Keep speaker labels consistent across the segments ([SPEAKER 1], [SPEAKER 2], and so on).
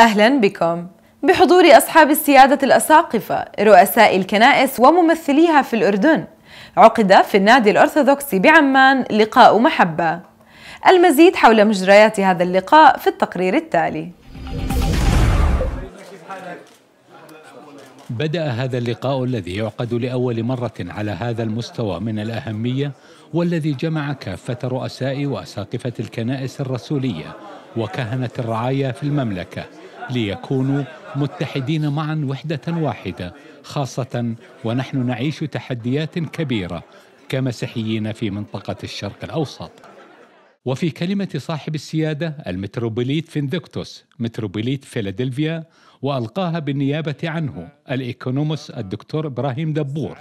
[SPEAKER 1] أهلا بكم. بحضور أصحاب السيادة الأساقفة رؤساء الكنائس وممثليها في الأردن. عقد في النادي الأرثوذكسي بعمان لقاء محبة. المزيد حول مجريات هذا اللقاء في التقرير التالي.
[SPEAKER 2] بدأ هذا اللقاء الذي يعقد لأول مرة على هذا المستوى من الأهمية والذي جمع كافة رؤساء وأساقفة الكنائس الرسولية وكهنة الرعاية في المملكة. ليكونوا متحدين معا وحدة واحدة خاصة ونحن نعيش تحديات كبيرة كمسيحيين في منطقة الشرق الأوسط. وفي كلمة صاحب السيادة المتروبوليت فينيذكتوس متروبوليت فيلادلفيا وألقاها بالنيابة عنه الإيكونوموس الدكتور إبراهيم دبور.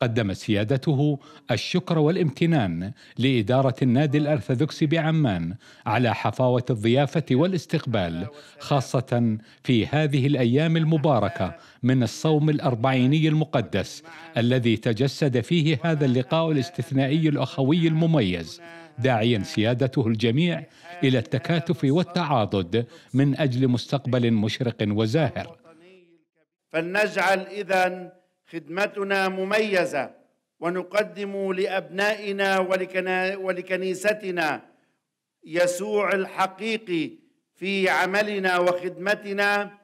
[SPEAKER 2] قدم سيادته الشكر والامتنان لإدارة النادي الأرثوذكسي بعمان على حفاوة الضيافة والاستقبال خاصة في هذه الأيام المباركة من الصوم الأربعيني المقدس الذي تجسد فيه هذا اللقاء الاستثنائي الأخوي المميز داعيا سيادته الجميع إلى التكاتف والتعاضد من أجل مستقبل مشرق وزاهر.
[SPEAKER 3] فلنجعل اذا خدمتنا مميزة ونقدم لأبنائنا ولكنيستنا يسوع الحقيقي في عملنا وخدمتنا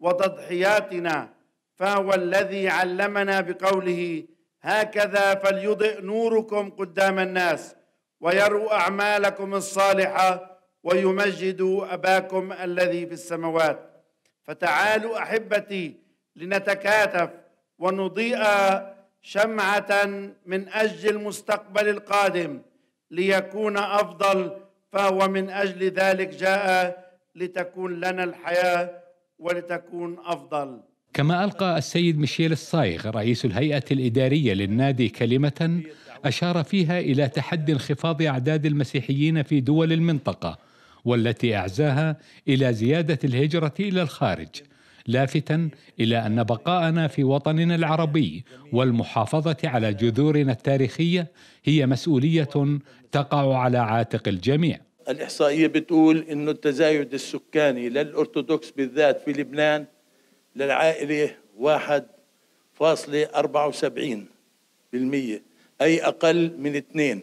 [SPEAKER 3] وتضحياتنا. فهو الذي علمنا بقوله هكذا فليضئ نوركم قدام الناس ويروا أعمالكم الصالحة ويمجدوا أباكم الذي في السماوات. فتعالوا أحبتي لنتكاتف ونضيء شمعة من أجل المستقبل القادم ليكون أفضل فهو من أجل ذلك جاء لتكون لنا الحياة ولتكون أفضل.
[SPEAKER 2] كما ألقى السيد ميشيل الصايغ رئيس الهيئة الإدارية للنادي كلمة أشار فيها إلى تحدي انخفاض أعداد المسيحيين في دول المنطقة والتي أعزاها إلى زيادة الهجرة إلى الخارج. لافتا إلى أن بقاءنا في وطننا العربي والمحافظة على جذورنا التاريخية هي مسؤولية تقع على عاتق الجميع.
[SPEAKER 4] الإحصائية بتقول إنه التزايد السكاني للأرثوذكس بالذات في لبنان للعائلة 1.74% أي أقل من اثنين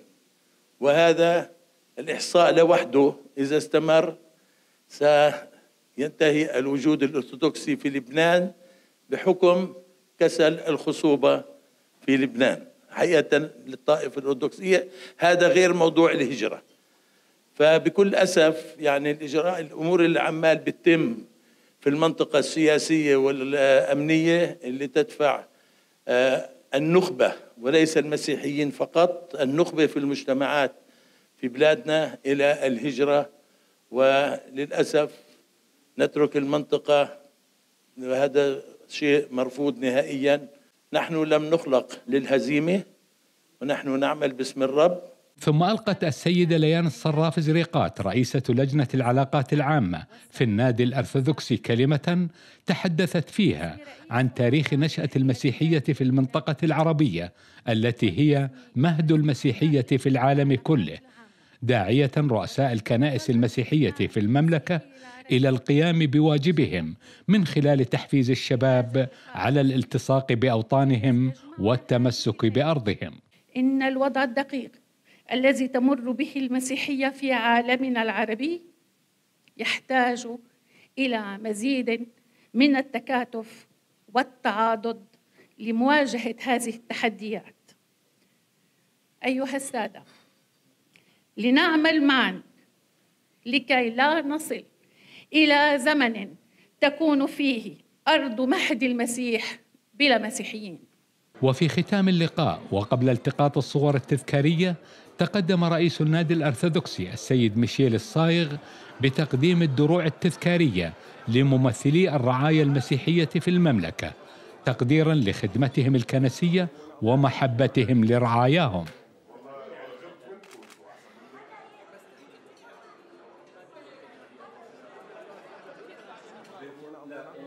[SPEAKER 4] وهذا الإحصاء لوحده إذا استمر سينتهي الوجود الأرثوذكسي في لبنان بحكم كسل الخصوبة في لبنان حقيقة للطائفة الأرثوذكسية هذا غير موضوع الهجرة. فبكل أسف يعني الإجراء الأمور اللي عمال بتتم في المنطقة السياسية والأمنية اللي تدفع آه، النخبة وليس المسيحيين فقط النخبة في المجتمعات في بلادنا إلى الهجرة. وللأسف نترك المنطقة وهذا شيء مرفوض نهائيا. نحن لم نخلق للهزيمة ونحن نعمل باسم الرب.
[SPEAKER 2] ثم ألقت السيدة ليان الصراف زريقات رئيسة لجنة العلاقات العامة في النادي الأرثوذكسي كلمة تحدثت فيها عن تاريخ نشأة المسيحية في المنطقة العربية التي هي مهد المسيحية في العالم كله. داعية رؤساء الكنائس المسيحية في المملكة إلى القيام بواجبهم من خلال تحفيز الشباب على الالتصاق بأوطانهم والتمسك بأرضهم.
[SPEAKER 5] إن الوضع الدقيق الذي تمر به المسيحية في عالمنا العربي يحتاج إلى مزيد من التكاتف والتعاضد لمواجهة هذه التحديات. أيها السادة لنعمل معا لكي لا نصل إلى زمن تكون فيه أرض مهد المسيح بلا مسيحيين.
[SPEAKER 2] وفي ختام اللقاء وقبل التقاط الصور التذكارية تقدم رئيس النادي الأرثوذكسي السيد ميشيل الصايغ بتقديم الدروع التذكارية لممثلي الرعايا المسيحية في المملكة تقديرا لخدمتهم الكنسية ومحبتهم لرعاياهم. Yeah.